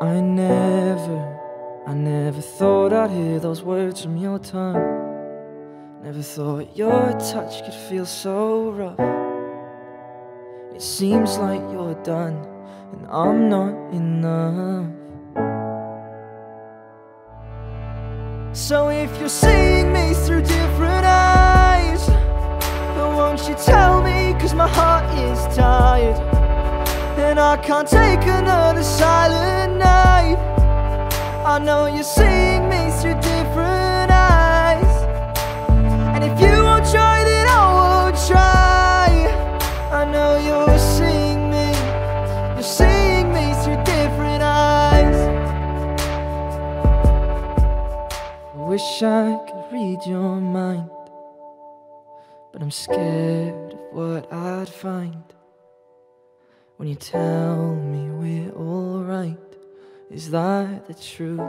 I never, I never thought I'd hear those words from your tongue. Never thought your touch could feel so rough. It seems like you're done, and I'm not enough. So if you're seeing me through different eyes, won't you tell me? Cause my heart is tired, and I can't take another night. I know you're seeing me through different eyes, and if you won't try, then I won't try. I know you're seeing me, you're seeing me through different eyes. Wish I could read your mind, but I'm scared of what I'd find when you tell me we're alright. Is that the truth?